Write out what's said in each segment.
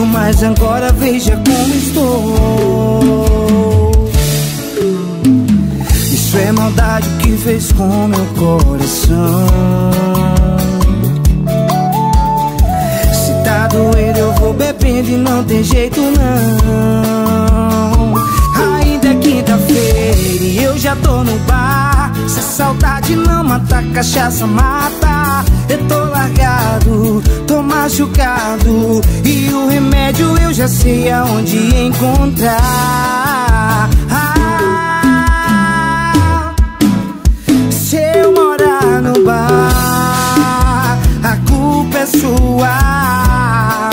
certo, mas agora veja como estou. Isso é maldade que fez com meu coração. Se tá doendo, eu vou bebendo e não tem jeito não. Ainda é quinta-feira e eu já tô no bar. Se saudade não mata, cachaça mata. Eu tô largado, tô machucado. E o remédio eu já sei aonde encontrar. Ah, se eu morar no bar, a culpa é sua.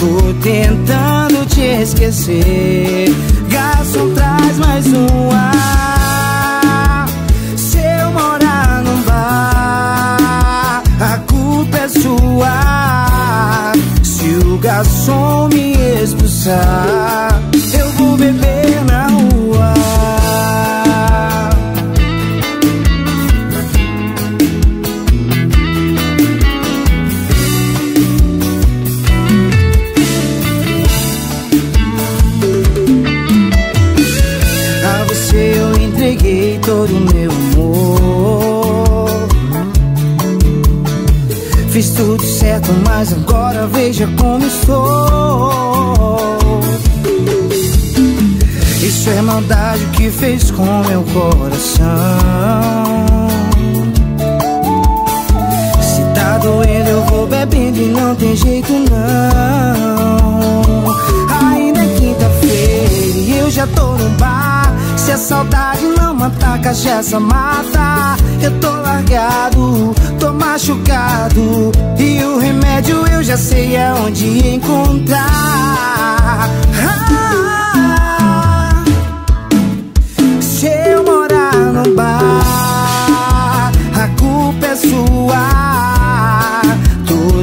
Tô tentando te esquecer. Garçom, traz mais uma. Se Se o garçom me expulsar, coração. Se tá doendo, eu vou bebendo e não tem jeito não. Ainda é quinta-feira e eu já tô no bar. Se a saudade não matar, cachaça mata. Eu tô largado, tô machucado. E o remédio eu já sei aonde encontrar. Ah,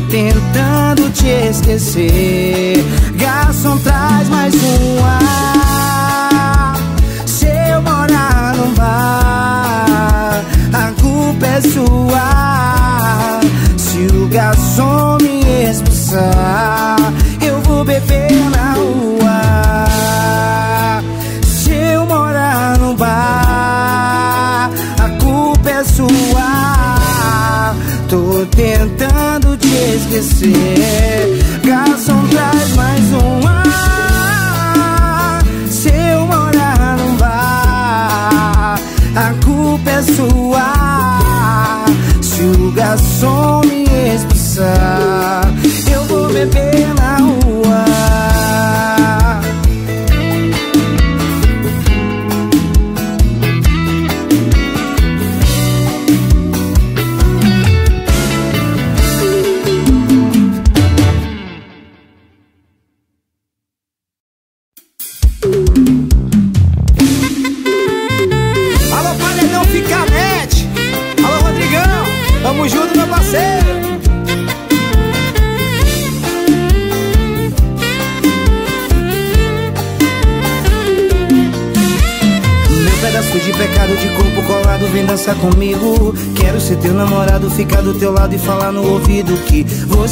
tentando te esquecer. Garçom, traz mais uma. Se eu morar no bar, a culpa é sua. Se o garçom me expulsar, esquecer.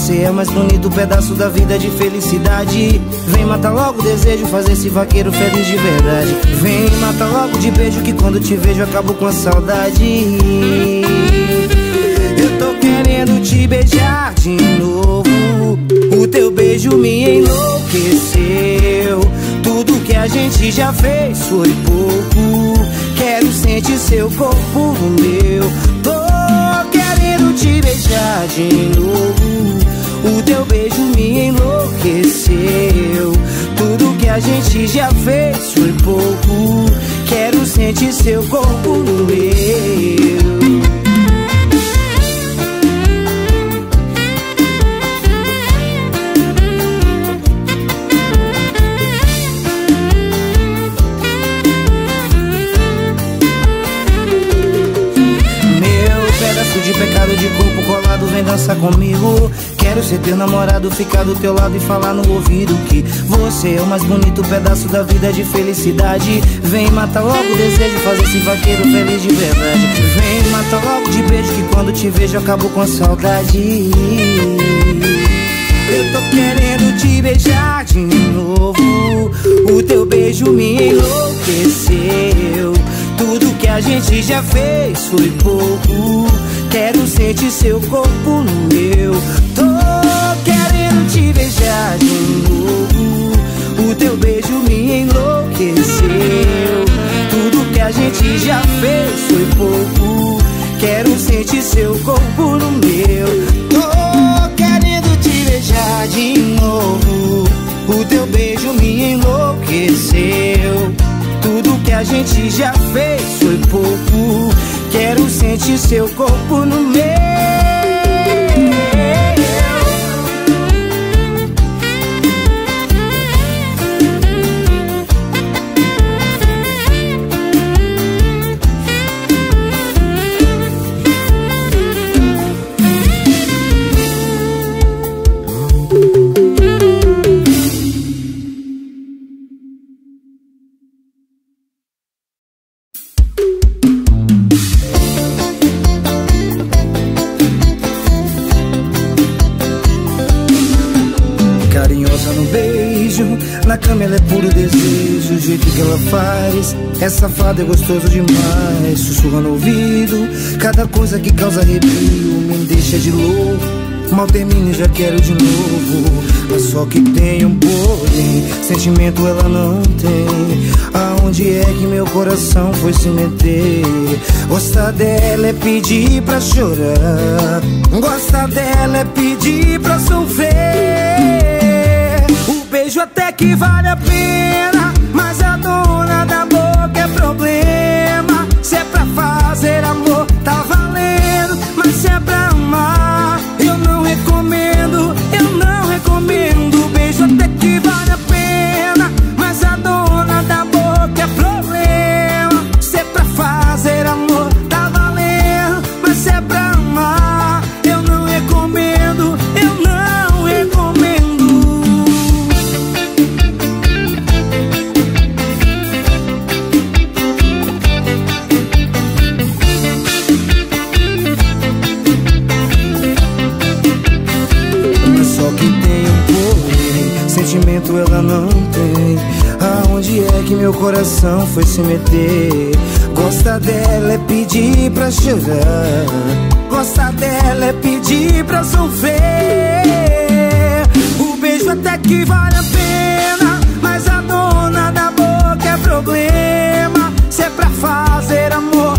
Você é mais bonito pedaço da vida de felicidade. Vem matar logo o desejo, fazer esse vaqueiro feliz de verdade. Vem matar logo de beijo que quando te vejo acabo com a saudade. Eu tô querendo te beijar de novo. O teu beijo me enlouqueceu. Tudo que a gente já fez foi pouco. Quero sentir seu corpo no meu. Tô querendo te beijar de novo O teu beijo me enlouqueceu. Tudo que a gente já fez foi pouco. Quero sentir seu corpo no meu. De pecado de corpo colado vem dançar comigo. Quero ser teu namorado, ficar do teu lado e falar no ouvido Que você é o mais bonito pedaço da vida de felicidade. Vem matar logo o desejo, fazer esse vaqueiro feliz de verdade. Vem matar logo de beijo quando te vejo acabo com saudade. Eu tô querendo te beijar de novo. O teu beijo me enlouqueceu. Tudo que a gente já fez foi pouco Quero sentir seu corpo no meu. Tô querendo te beijar de novo. O teu beijo me enlouqueceu. Tudo que a gente já fez foi pouco. Quero sentir seu corpo no meu. Tô querendo te beijar de novo. O teu beijo me enlouqueceu. Tudo que a gente já fez foi pouco Quero sentir seu corpo no meu É safado, é gostoso demais Sussurra no ouvido. Cada coisa que causa arrepio Me deixa de louco. Mal termino já quero de novo. Mas só que tem um porém Sentimento ela não tem. Aonde é que meu coração foi se meter? Gostar dela é pedir pra chorar. Gostar dela é pedir pra sofrer. O beijo até que vale a pena meu coração foi se meter. Gosta dela é pedir pra chorar. Gosta dela é pedir pra sofrer. O beijo até que vale a pena Mas a dona da boca é problema. Se é pra fazer amor,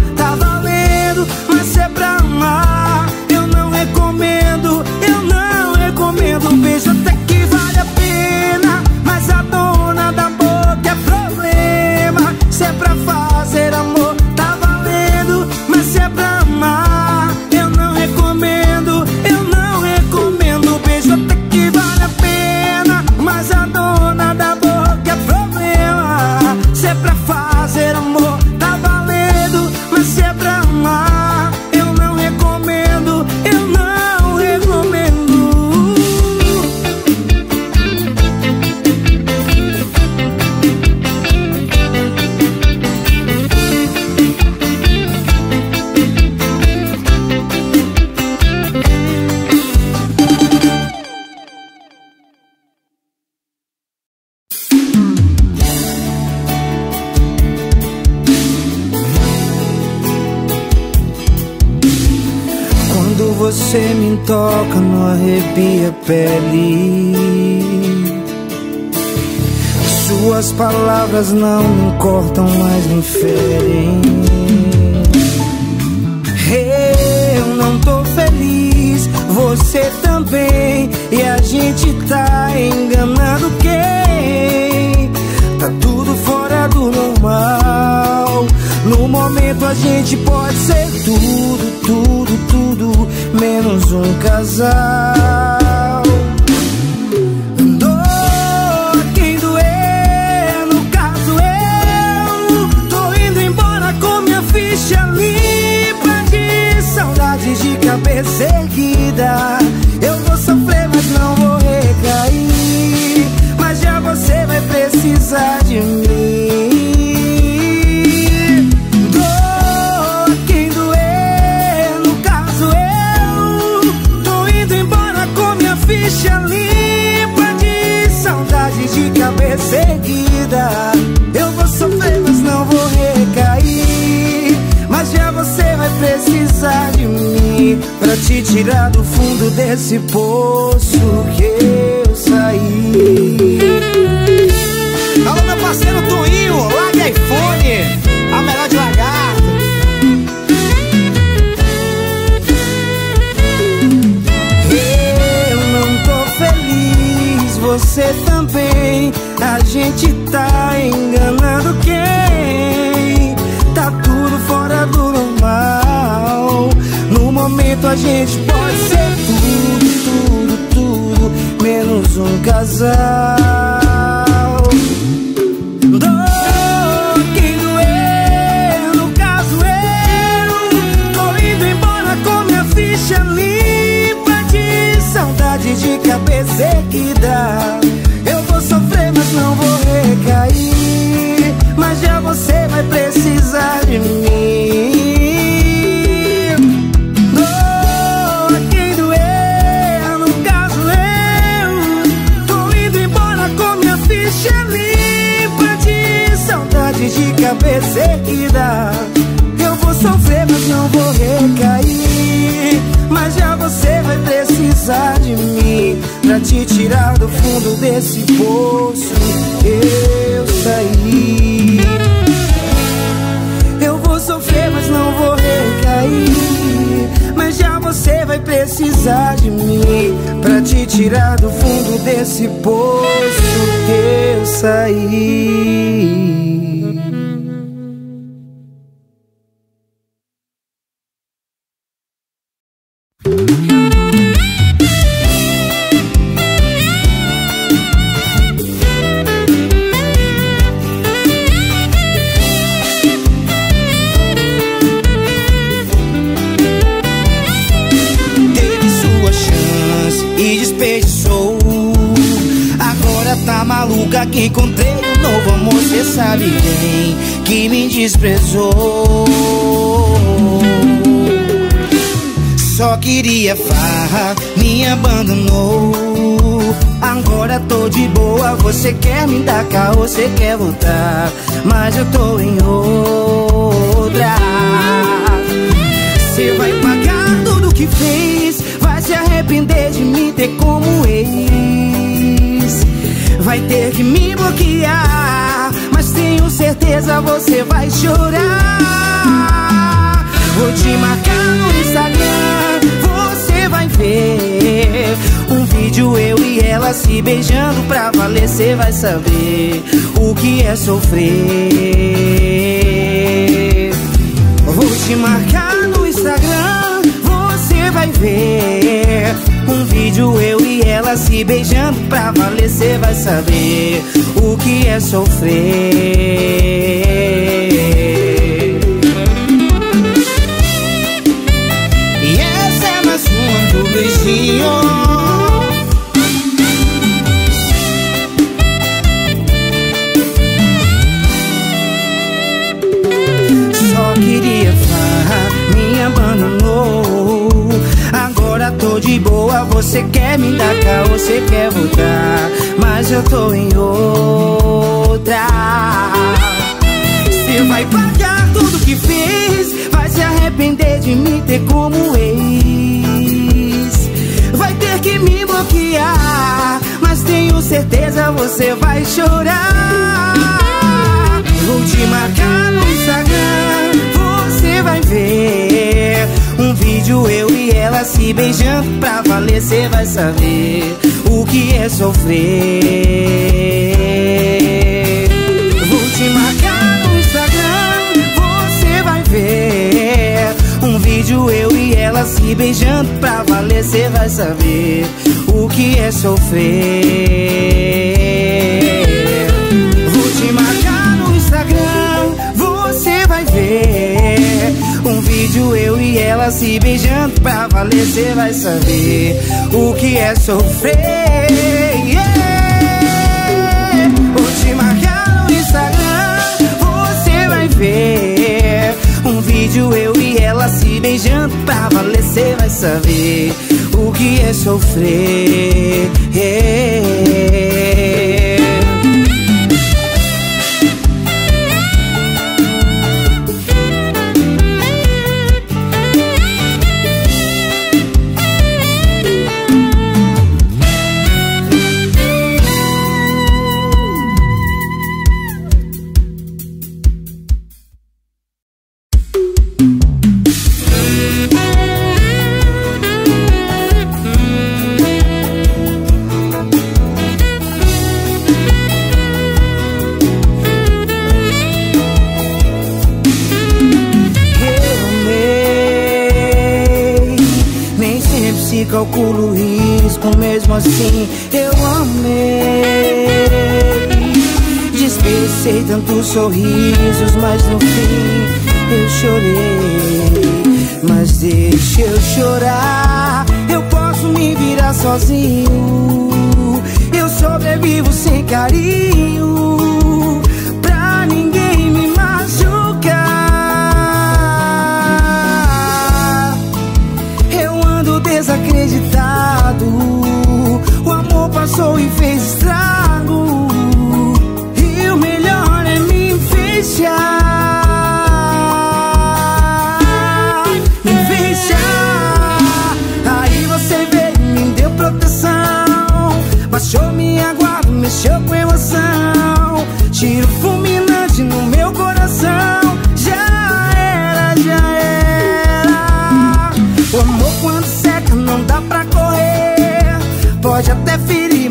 momento a gente pode ser tudo, tudo, tudo, menos um casal. Dor quem doer, no caso eu Tô indo embora com minha ficha limpa de saudades de cabeça erguida Eu vou sofrer, mas não vou recair Mas já você vai precisar de mim seguida. Eu vou sofrer, mas não vou recair. Mas já você vai precisar de mim pra te tirar do fundo desse poço que eu saí. Alô, meu parceiro Toninho, lá de iPhone, a melhor de lagarto. Eu não tô feliz, você também a gente tá enganando quem? Tá tudo fora do normal. No momento a gente pode ser tudo, tudo, tudo Menos um casal. De cabeça que dá. Eu sofrer, mas não vou recair. Mas já você vai precisar de mim. Doa quem doer, no caso eu Tô indo embora com minha ficha limpa De saudade de cabeça dá Eu vou sofrer, mas não vou recair. Mas já você vai precisar de mim Pra te tirar do fundo desse poço. Eu saí. Eu vou sofrer, mas não vou recair. Mas já você vai precisar de mim Pra te tirar do fundo desse poço. Eu saí encontrei um novo amor, cê sabe bem Que me desprezou. Só queria farra, me abandonou. Agora tô de boa, você quer me dar caô, você quer voltar Mas eu tô em outra. Você vai pagar tudo que fez Vai se arrepender de me ter como ex Vai ter que me bloquear Mas tenho certeza você vai chorar. Vou te marcar no Instagram Você vai ver. Um vídeo eu e ela se beijando Pra valer cê vai saber O que é sofrer. Vou te marcar no Instagram Você vai ver vídeo eu e ela se beijando. Pra valer cê vai saber O que é sofrer. E essa é mais uma do beijinho você quer me dar você quer voltar Mas eu tô em outra. Você vai pagar tudo que fez Vai se arrepender de me ter como ex. Vai ter que me bloquear Mas tenho certeza você vai chorar. Vou te marcar no Instagram Você vai ver um vídeo eu ela se beijando Pra valer cê vai saber O que é sofrer. Vou te marcar no Instagram Você vai ver Um vídeo eu e ela se beijando Pra valer cê vai saber O que é sofrer vídeo eu e ela se beijando Pra valer cê vai saber O que é sofrer yeah. Vou te marcar no Instagram Você vai ver Um vídeo eu e ela se beijando Pra valer cê vai saber O que é sofrer yeah.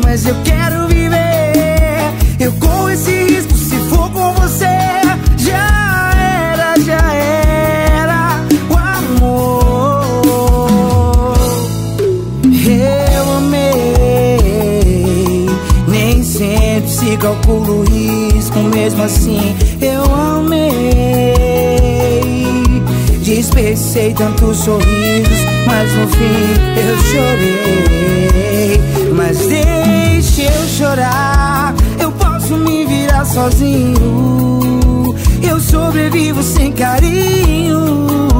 Mas eu quero viver. Eu corro esse risco se for com você. Já era, já era. O amor. Eu amei. Nem sempre se calcula o risco, mesmo assim eu amei. Despecei tantos sorrisos, mas no fim eu chorei. Mas deixa eu chorar, eu posso me virar sozinho. Eu sobrevivo sem carinho.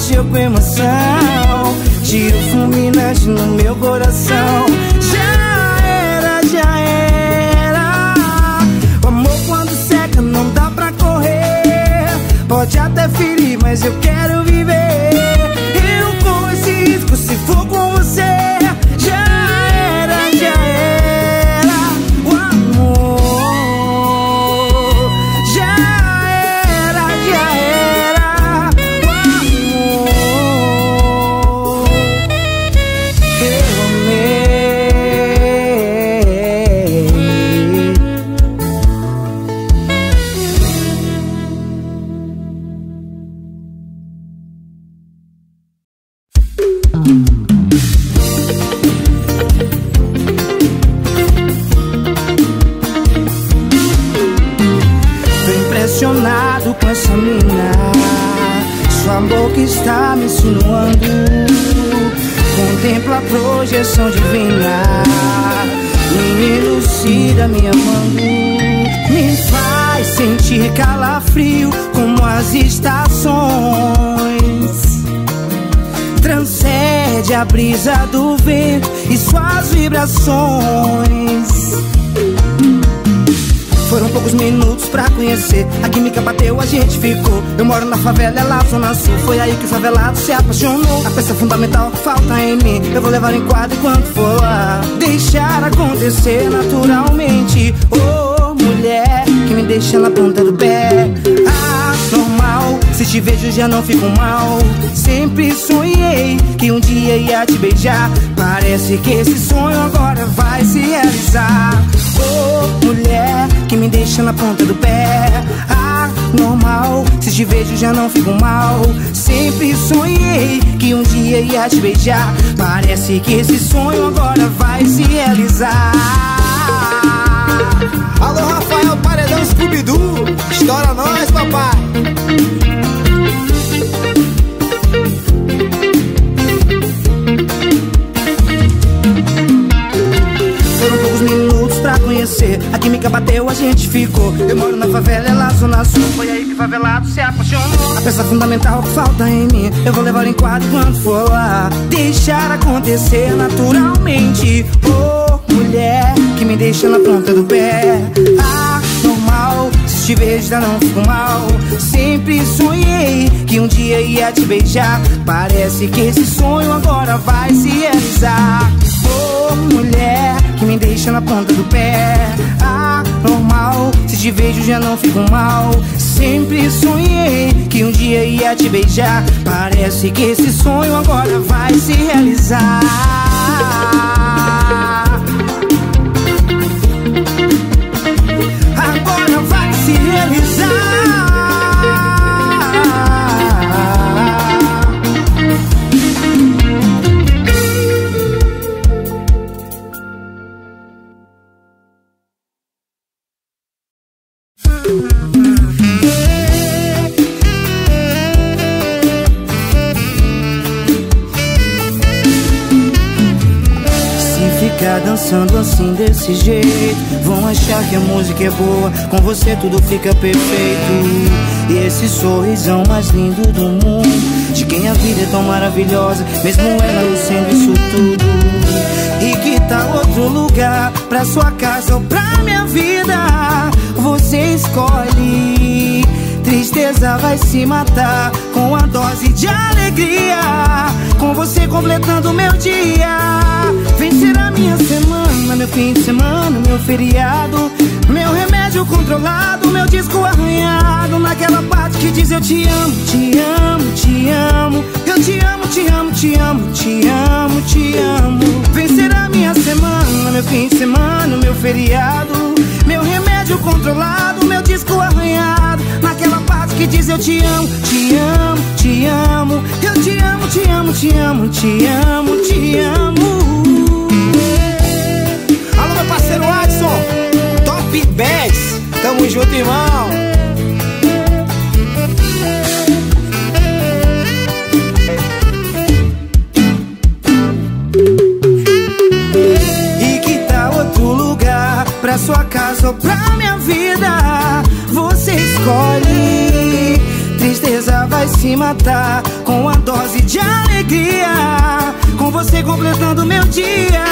Mexeu com emoção. Tiro fulminante no meu coração. Já era, já era. O amor quando seca não dá pra correr. Pode até ferir, mas eu quero viver. Brisa do vento E suas vibrações. Foram poucos minutos pra conhecer A química bateu, a gente ficou. Eu moro na favela, ela zona sul. Foi aí que o favelado se apaixonou. A peça fundamental que falta em mim Eu vou levar em quadro enquanto for lá. Deixar acontecer naturalmente. Oh, mulher Que me deixa na ponta do pé. Ah, normal Se te vejo já não fico mal. Sempre sonhei que um dia ia te beijar. Parece que esse sonho agora vai se realizar. Oh, mulher que me deixa na ponta do pé. Ah, normal, se te vejo já não fico mal. Sempre sonhei que um dia ia te beijar. Parece que esse sonho agora vai se realizar Scooby-Doo. Estoura nós, papai. Foram poucos minutos pra conhecer. A química bateu, a gente ficou. Eu moro na favela, ela zona sul. Foi aí que favelado se apaixonou. A peça fundamental que falta em mim. Eu vou levar em quadro quando for lá. Deixar acontecer naturalmente. Oh, mulher que me deixa na ponta do pé. Ah, te vejo, já não fico mal. Sempre sonhei que um dia ia te beijar. Parece que esse sonho agora vai se realizar. Oh, mulher que me deixa na ponta do pé. Ah, normal, se te vejo já não fico mal. Sempre sonhei que um dia ia te beijar. Parece que esse sonho agora vai se realizar. Vai realizar. dançando assim desse jeito. Vão achar que a música é boa. Com você tudo fica perfeito. E esse sorrisão mais lindo do mundo. De quem a vida é tão maravilhosa. Mesmo ela sendo isso tudo. E que tal outro lugar. Pra sua casa ou pra minha vida. Você escolhe. Tristeza vai se matar com a dose de alegria. Com você completando meu dia. Vencer a minha semana, meu fim de semana, meu feriado. Meu remédio controlado, meu disco arranhado. Naquela parte que diz eu te amo, te amo, te amo. Eu te amo, te amo, te amo, te amo, te amo. Vencer a minha semana, meu fim de semana, meu feriado. Meu remédio controlado, meu disco arranhado. Naquela parte que diz eu te amo, te amo, te amo. Eu te amo, te amo, te amo, te amo, te amo. Top Bags. Tamo junto, irmão. E que tal outro lugar pra sua casa ou pra minha vida? Você escolhe. Tristeza vai se matar com a dose de alegria. Com você completando meu dia.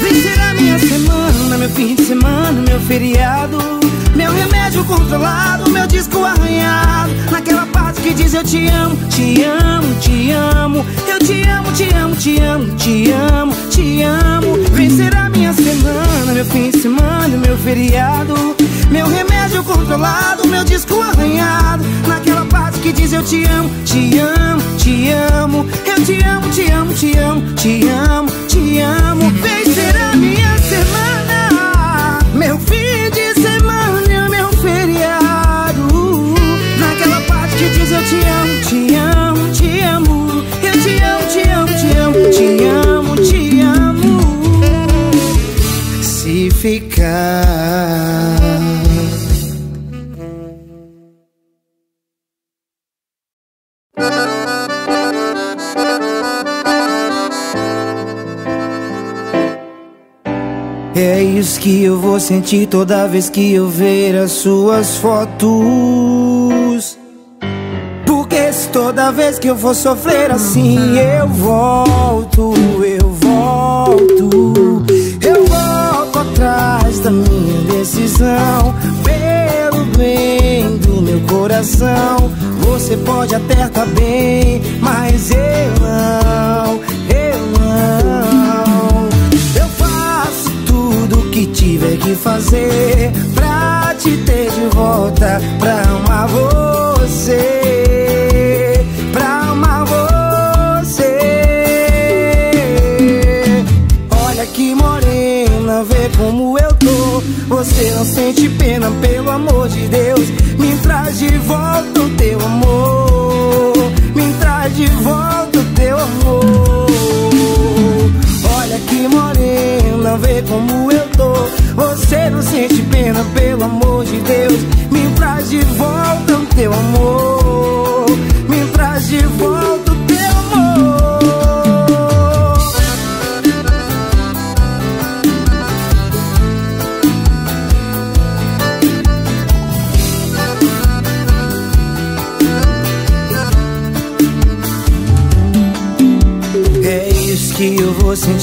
Vencer a minha semana, meu fim de semana, meu feriado. Meu remédio controlado, meu disco arranhado. Naquela parte que diz eu te amo, te amo, te amo. Eu te amo, te amo, te amo, te amo, te amo. Vencer a minha semana, meu fim de semana, meu feriado. Meu remédio controlado, meu disco arranhado. Naquela parte que diz eu te amo, te amo, te amo. Eu te amo, te amo, te amo, te amo, te amo. Vencer a minha É isso que eu vou sentir toda vez que eu ver as suas fotos. Porque se toda vez que eu for sofrer assim, eu volto, eu da minha decisão. Pelo bem do meu coração. Você pode até estar bem, mas eu não, eu não. Eu faço tudo que tiver que fazer pra te ter de volta, pra amar você, Você não sente pena, pelo amor de Deus. Me traz de volta o teu amor. Me traz de volta o teu amor. Olha que morena, vê como eu tô. Você não sente pena, pelo amor de Deus. Me traz de volta o teu amor. Me traz de volta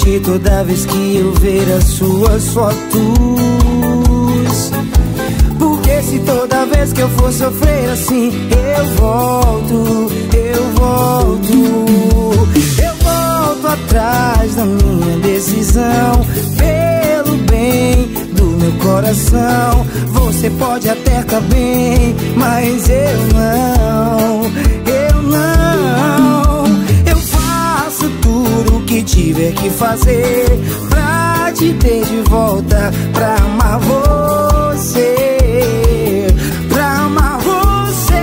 sentir toda vez que eu ver as suas fotos? Porque se toda vez que eu for sofrer assim, eu volto, eu volto, eu volto atrás da minha decisão, pelo bem do meu coração. Você pode até estar bem, mas eu não, eu não. Tiver que fazer pra te ter de volta, pra amar você, pra amar você.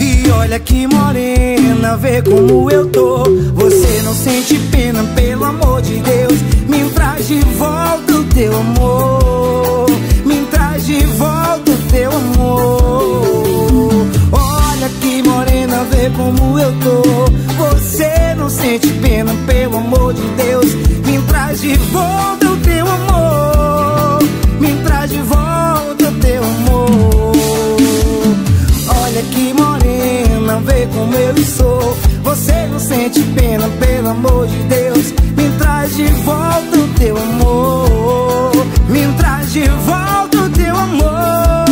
E olha que morena, vê como eu tô. Você não sente pena, pelo amor de Deus, me traz de volta o teu amor, me traz de volta o teu amor. Olha que morena, vê como eu tô. Sente pena, pelo amor de Deus, me traz de volta o teu amor, me traz de volta o teu amor. Olha que morena, vê como eu sou. Você não sente pena, pelo amor de Deus. Me traz de volta o teu amor. Me traz de volta o teu amor.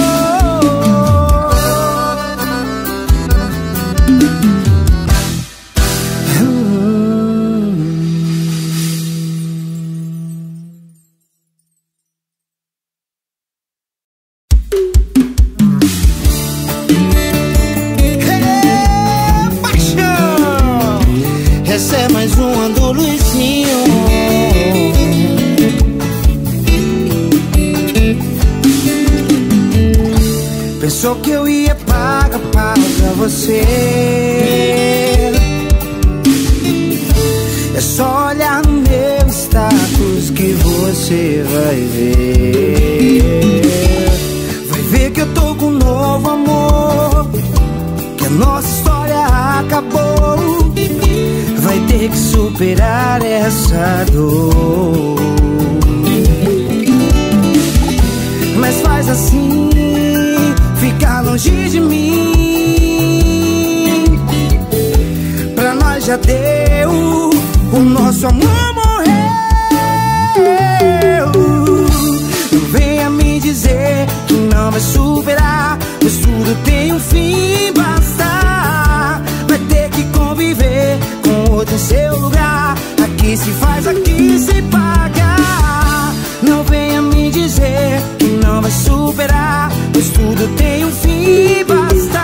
Tem um fim, basta.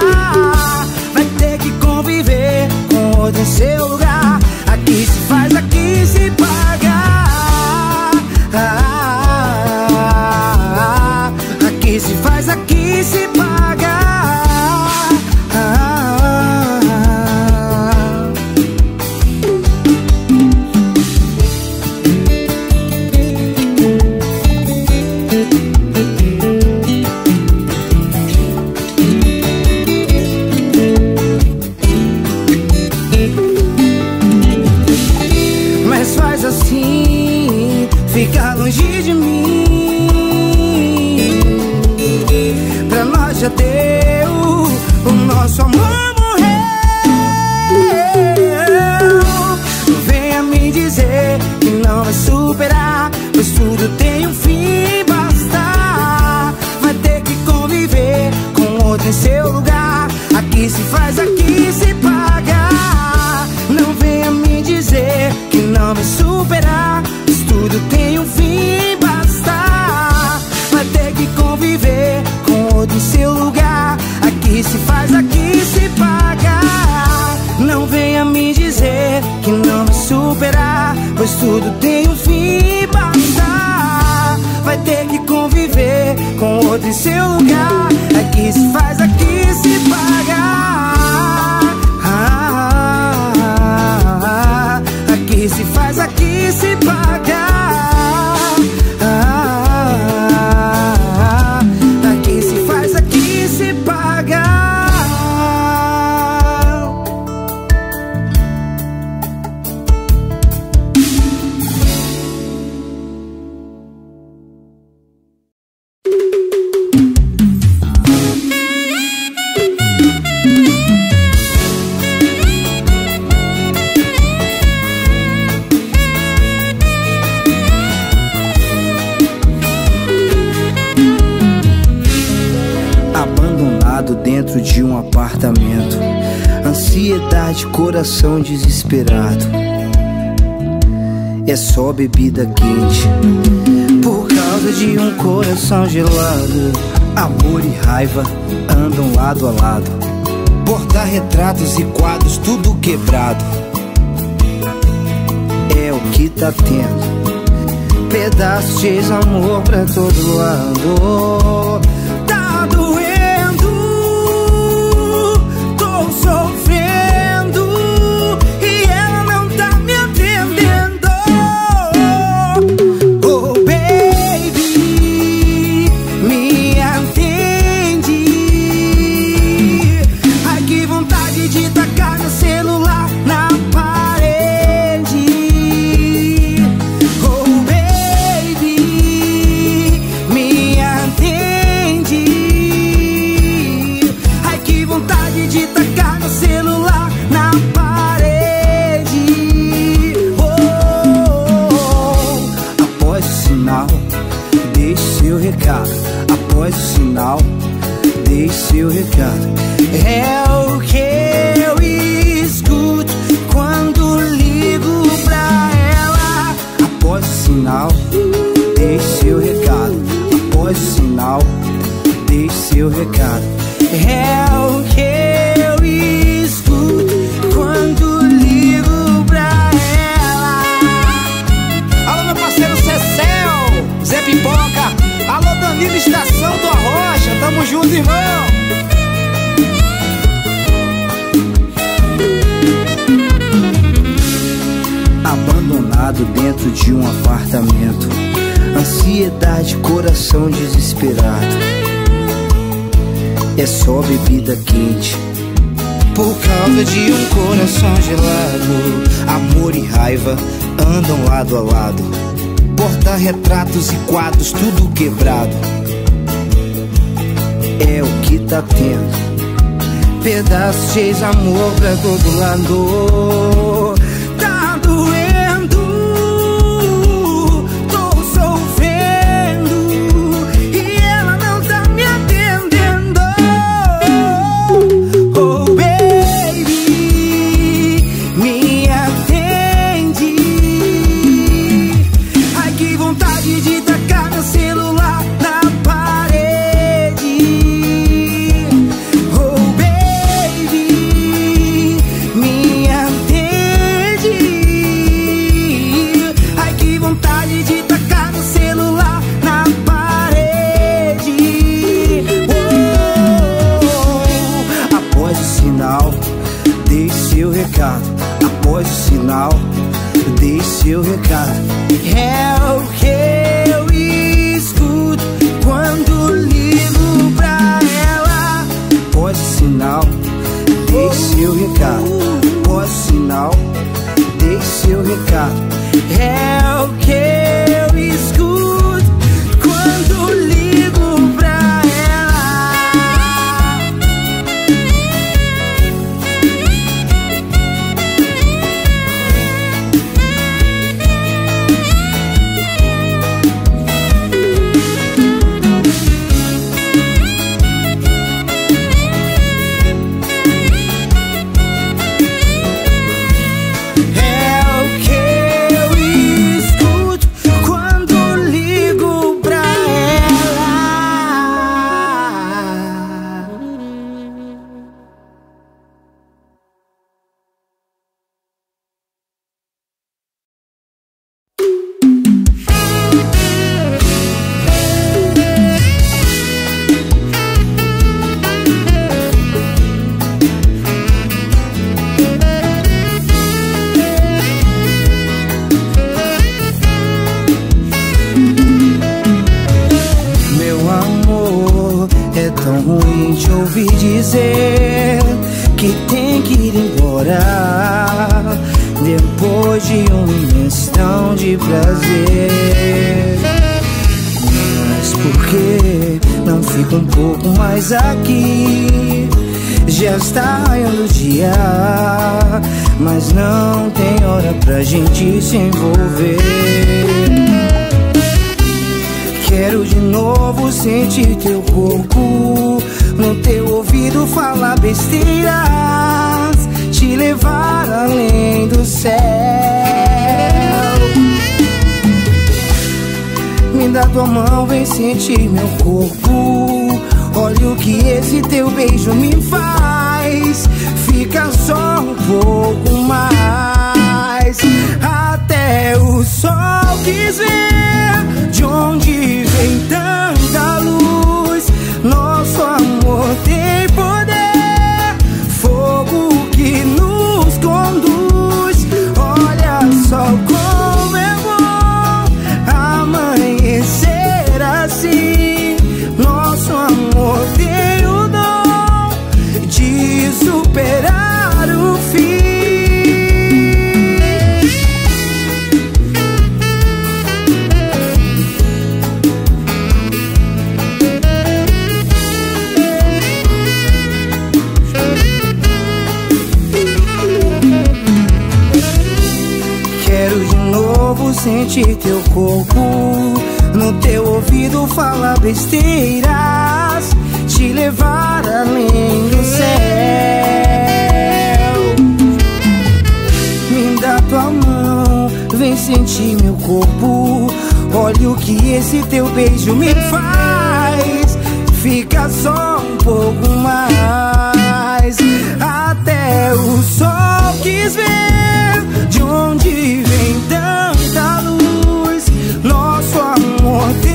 Vai ter que conviver com em seu lugar. faz aqui se paga. Não venha me dizer que não me superar, pois tudo tem um fim e basta. Vai ter que conviver com outro em seu lugar. É aqui se faz aqui. É só bebida quente. Por causa de um coração gelado. Amor e raiva andam lado a lado. Porta-retratos e quadros, tudo quebrado. É o que tá tendo. Pedaços de amor pra todo lado. Abandonado dentro de um apartamento. Ansiedade, coração desesperado. É só bebida quente. Por causa de um coração gelado. Amor e raiva andam lado a lado. Porta-retratos e quadros, tudo quebrado. É o que tá tendo. Pedaços de amor pra todo lado. Seu que ir embora depois de um instante de prazer. Mas por que não fica um pouco mais aqui? Já está raiando o dia, mas não tem hora pra gente se envolver. Quero de novo sentir teu corpo no teu ouvido falar besteiras, te levar além do céu. Me dá tua mão, vem sentir meu corpo. Olha o que esse teu beijo me faz. Fica só um pouco mais. Até o sol quis ver de onde vem tanta luz. Nosso amor tem poder, fogo que nos conduz. Olha só como é bom amanhecer assim. Nosso amor tem o dom de superar sentir teu corpo No teu ouvido falar besteiras Te levar além do céu. Me dá tua mão, vem sentir meu corpo Olha o que esse teu beijo me faz. Fica só um pouco mais Até o sol quis ver De onde vem Nosso amor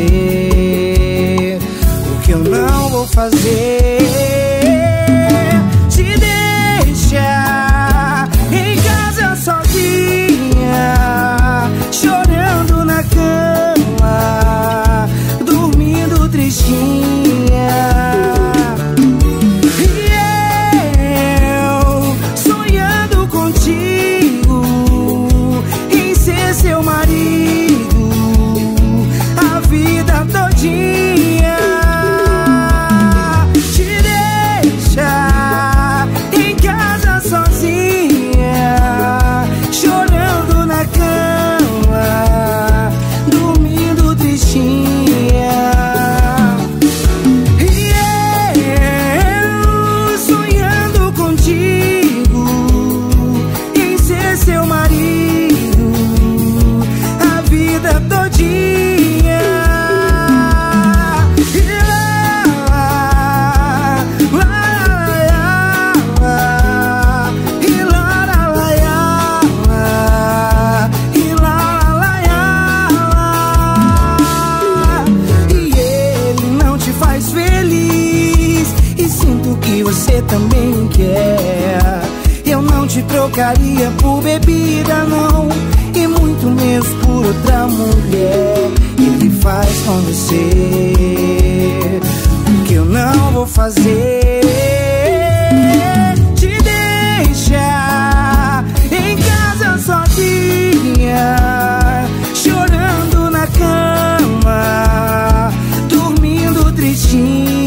você O que eu não vou fazer trocaria por bebida, não. E muito menos por outra mulher. Ele faz com você o que eu não vou fazer. Te deixa em casa sozinha, chorando na cama, dormindo tristinha.